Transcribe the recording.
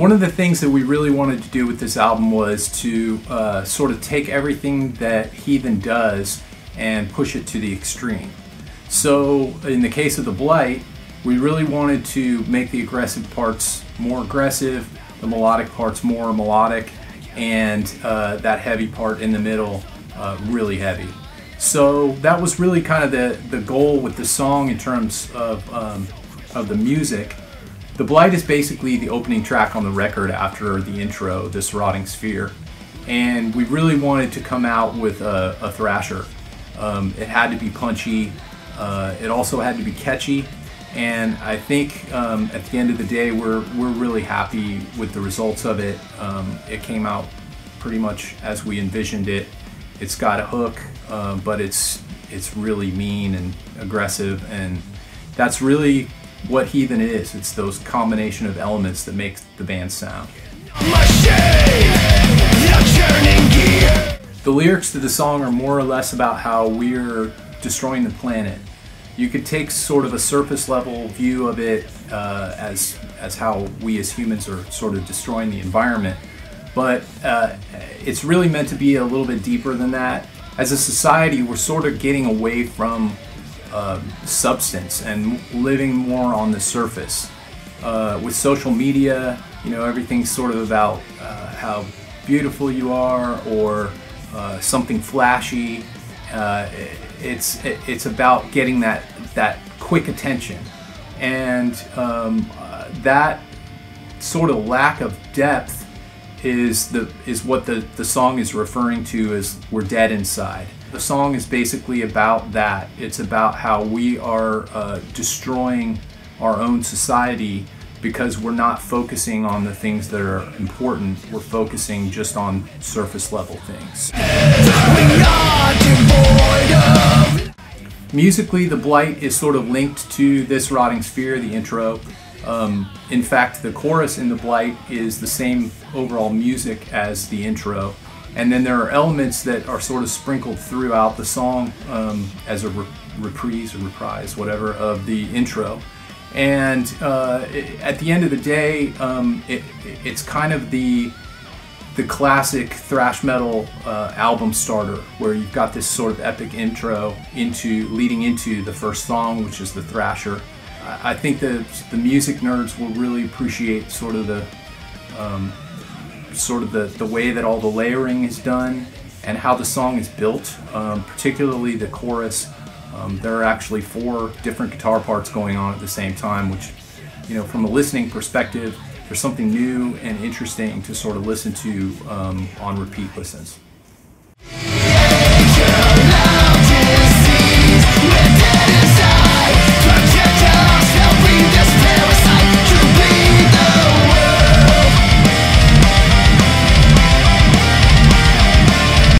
One of the things that we really wanted to do with this album was to uh, sort of take everything that Heathen does and push it to the extreme. So, in the case of The Blight, we really wanted to make the aggressive parts more aggressive, the melodic parts more melodic, and uh, that heavy part in the middle uh, really heavy. So that was really kind of the, the goal with the song in terms of, um, of the music. The Blight is basically the opening track on the record after the intro, This Rotting Sphere. And we really wanted to come out with a, a thrasher. Um, it had to be punchy, uh, it also had to be catchy, and I think um, at the end of the day, we're, we're really happy with the results of it. Um, it came out pretty much as we envisioned it. It's got a hook, uh, but it's, it's really mean and aggressive, and that's really what Heathen is. It's those combination of elements that make the band sound. The lyrics to the song are more or less about how we're destroying the planet. You could take sort of a surface level view of it uh, as, as how we as humans are sort of destroying the environment, but uh, it's really meant to be a little bit deeper than that. As a society, we're sort of getting away from uh, substance and living more on the surface. Uh, with social media, you know, everything's sort of about uh, how beautiful you are or uh, something flashy. Uh, it's it's about getting that that quick attention, and um, that sort of lack of depth is the is what the the song is referring to as we're dead inside. The song is basically about that. It's about how we are uh, destroying our own society because we're not focusing on the things that are important. We're focusing just on surface level things. Musically, The Blight is sort of linked to this Rotting Sphere, the intro. Um, in fact, the chorus in The Blight is the same overall music as the intro. And then there are elements that are sort of sprinkled throughout the song um, as a re reprise or reprise, whatever, of the intro. And uh, it, at the end of the day, um, it, it's kind of the the classic thrash metal uh, album starter, where you've got this sort of epic intro into leading into the first song, which is the thrasher. I, think that the music nerds will really appreciate sort of the um, sort of the, the way that all the layering is done and how the song is built, um, particularly the chorus. Um, there are actually four different guitar parts going on at the same time, which, you know, from a listening perspective, there's something new and interesting to sort of listen to um, on repeat listens.